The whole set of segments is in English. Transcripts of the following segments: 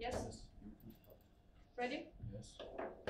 Yes. Ready? Yes.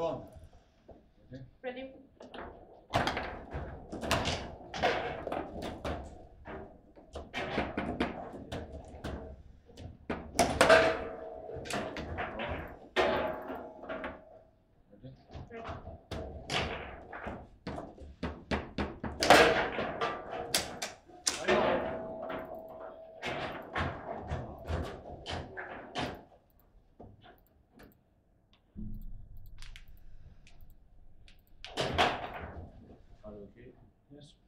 Pronto. Perdi. Yes.